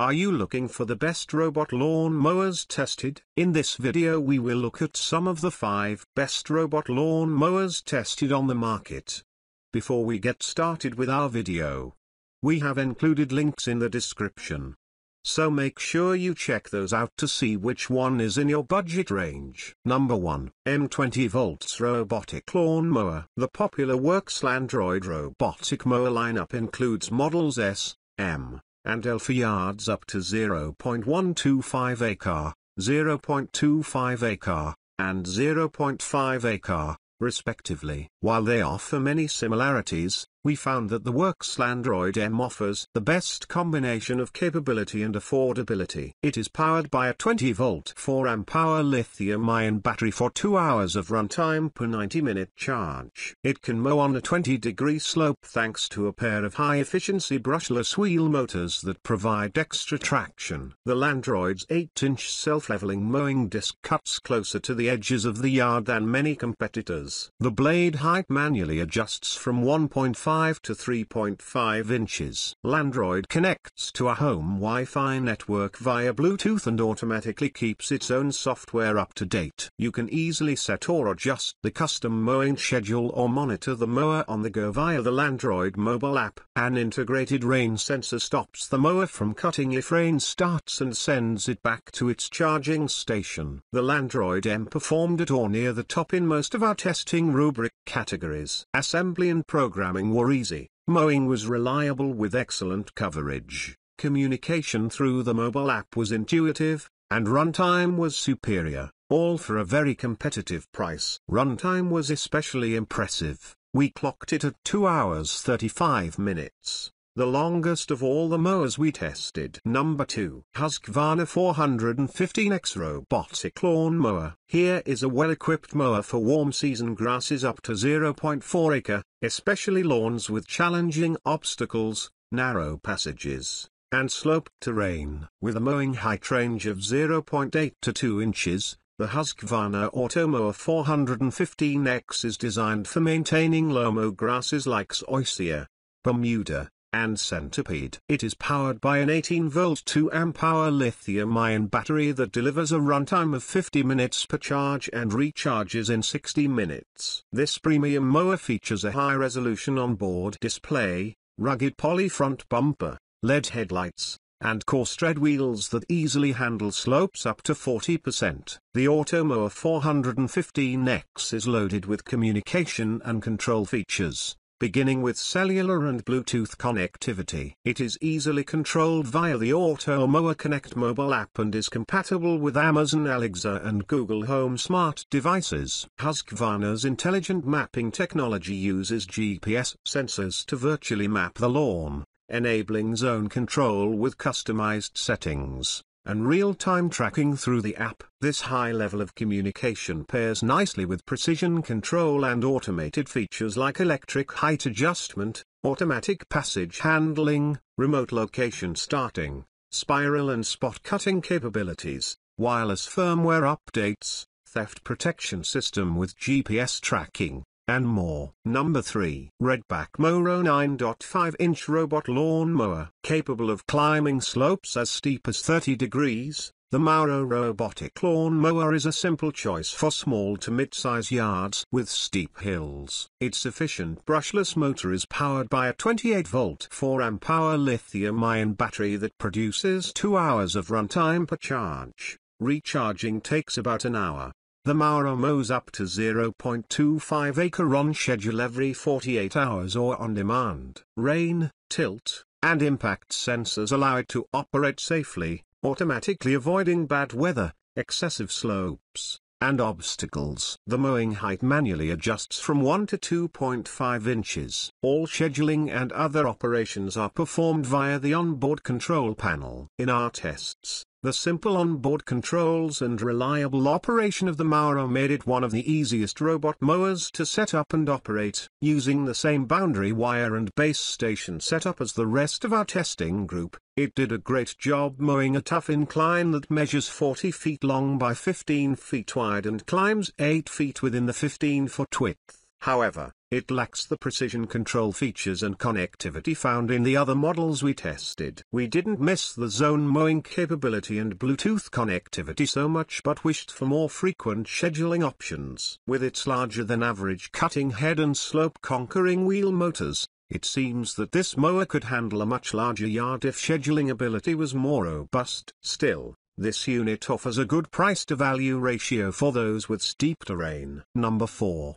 Are you looking for the best robot lawn mowers tested? In this video we will look at some of the 5 best robot lawn mowers tested on the market. Before we get started with our video, we have included links in the description. So make sure you check those out to see which one is in your budget range. Number 1. M20 Volts Robotic Lawn Mower. The popular Worx Landroid robotic mower lineup includes models S, M, and for yards up to 0.125 acre, 0.25 acre, and 0.5 acre, respectively. While they offer many similarities, we found that the Worx Landroid M offers the best combination of capability and affordability. It is powered by a 20-volt 4-amp-hour lithium-ion battery for 2 hours of runtime per 90-minute charge. It can mow on a 20-degree slope thanks to a pair of high-efficiency brushless wheel motors that provide extra traction. The Landroid's 8-inch self-leveling mowing disc cuts closer to the edges of the yard than many competitors. The blade height manually adjusts from 1.5 to 3.5 inches. Landroid connects to a home Wi-Fi network via Bluetooth and automatically keeps its own software up to date. You can easily set or adjust the custom mowing schedule or monitor the mower on the go via the Landroid mobile app. An integrated rain sensor stops the mower from cutting if rain starts and sends it back to its charging station. The Landroid M performed at or near the top in most of our testing rubric categories. Assembly and programming were easy, mowing was reliable with excellent coverage, communication through the mobile app was intuitive, and runtime was superior, all for a very competitive price. Runtime was especially impressive, we clocked it at 2 hours 35 minutes the longest of all the mowers we tested. Number 2. Husqvarna 415X Robotic Lawn Mower. Here is a well-equipped mower for warm season grasses up to 0.4 acre, especially lawns with challenging obstacles, narrow passages, and sloped terrain. With a mowing height range of 0.8 to 2 inches, the Husqvarna Automower 415X is designed for maintaining low-mow grasses like Zoysia, Bermuda, and Centipede. It is powered by an 18-volt 2-amp-hour lithium-ion battery that delivers a runtime of 50 minutes per charge and recharges in 60 minutes. This premium mower features a high-resolution onboard display, rugged poly front bumper, LED headlights, and coarse tread wheels that easily handle slopes up to 40%. The Automower 415X is loaded with communication and control features beginning with cellular and Bluetooth connectivity. It is easily controlled via the Automower Connect mobile app and is compatible with Amazon Alexa and Google Home smart devices. Husqvarna's intelligent mapping technology uses GPS sensors to virtually map the lawn, enabling zone control with customized settings and real-time tracking through the app. This high level of communication pairs nicely with precision control and automated features like electric height adjustment, automatic passage handling, remote location starting, spiral and spot cutting capabilities, wireless firmware updates, theft protection system with GPS tracking, and more. Number 3. Redback MowRo 9.5-inch robot lawn mower. Capable of climbing slopes as steep as 30 degrees, the MowRo robotic lawn mower is a simple choice for small to mid-size yards with steep hills. Its efficient brushless motor is powered by a 28-volt 4-amp-hour lithium-ion battery that produces 2 hours of runtime per charge. Recharging takes about an hour. The MowRo mows up to 0.25 acre on schedule every 48 hours or on demand. Rain, tilt, and impact sensors allow it to operate safely, automatically avoiding bad weather, excessive slopes, and obstacles. The mowing height manually adjusts from 1 to 2.5 inches. All scheduling and other operations are performed via the onboard control panel. In our tests, the simple onboard controls and reliable operation of the MowRo made it one of the easiest robot mowers to set up and operate, using the same boundary wire and base station setup as the rest of our testing group. It did a great job mowing a tough incline that measures 40 feet long by 15 feet wide and climbs 8 feet within the 15 foot width. However, it lacks the precision control features and connectivity found in the other models we tested. We didn't miss the zone mowing capability and Bluetooth connectivity so much but wished for more frequent scheduling options. With its larger than average cutting head and slope conquering wheel motors, it seems that this mower could handle a much larger yard if scheduling ability was more robust. Still, this unit offers a good price to value ratio for those with steep terrain. Number 4.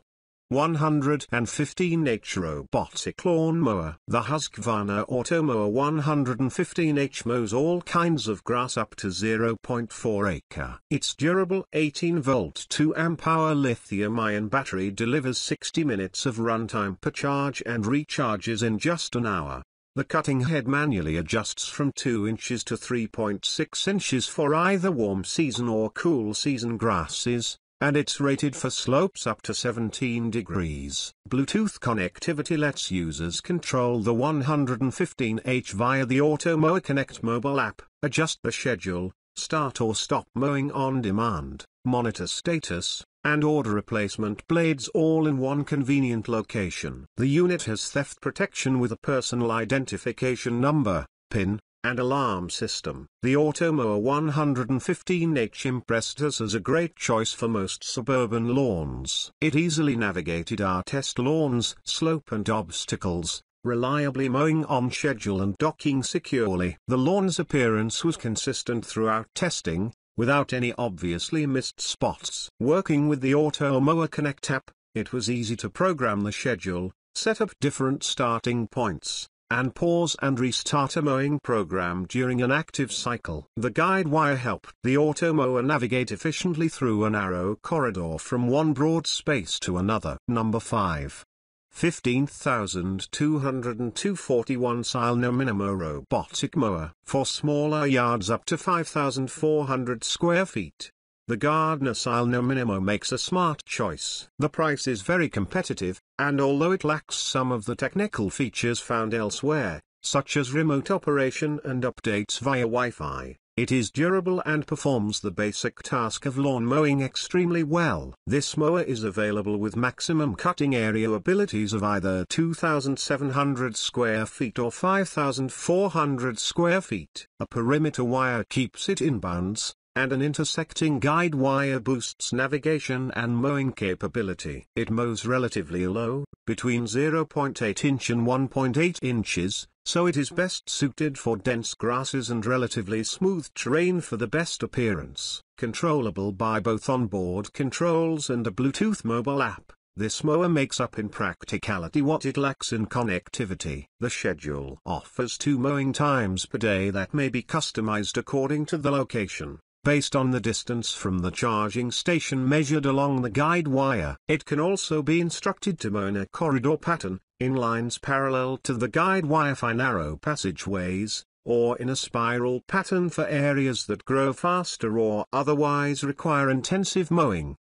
115H Robotic Lawn Mower The Husqvarna Automower 115H mows all kinds of grass up to 0.4 acre. Its durable 18-volt 2-amp-hour lithium-ion battery delivers 60 minutes of runtime per charge and recharges in just an hour. The cutting head manually adjusts from 2 inches to 3.6 inches for either warm season or cool season grasses, and it's rated for slopes up to 17 degrees. Bluetooth connectivity lets users control the 115H via the Auto Automower Connect mobile app, adjust the schedule, start or stop mowing on demand, monitor status, and order replacement blades all in one convenient location. The unit has theft protection with a personal identification number, PIN, and alarm system. The Automower 115H impressed us as a great choice for most suburban lawns. It easily navigated our test lawns, slope and obstacles, reliably mowing on schedule and docking securely. The lawn's appearance was consistent throughout testing, without any obviously missed spots. Working with the Automower Connect app, it was easy to program the schedule, set up different starting points, and pause and restart a mowing program during an active cycle. The guide wire helped the automower navigate efficiently through a narrow corridor from one broad space to another. Number 5. 15,241 Sileno Minimo Robotic Mower for smaller yards up to 5,400 square feet. The Gardena Sileno Minimo makes a smart choice. The price is very competitive, and although it lacks some of the technical features found elsewhere, such as remote operation and updates via Wi-Fi, it is durable and performs the basic task of lawn mowing extremely well. This mower is available with maximum cutting area abilities of either 2,700 square feet or 5,400 square feet. A perimeter wire keeps it in bounds, and an intersecting guide wire boosts navigation and mowing capability. It mows relatively low, between 0.8 inch and 1.8 inches, so it is best suited for dense grasses and relatively smooth terrain for the best appearance. Controllable by both onboard controls and a Bluetooth mobile app. This mower makes up in practicality what it lacks in connectivity. The schedule offers two mowing times per day that may be customized according to the location based on the distance from the charging station measured along the guide wire. It can also be instructed to mow in a corridor pattern, in lines parallel to the guide wire for narrow passageways, or in a spiral pattern for areas that grow faster or otherwise require intensive mowing.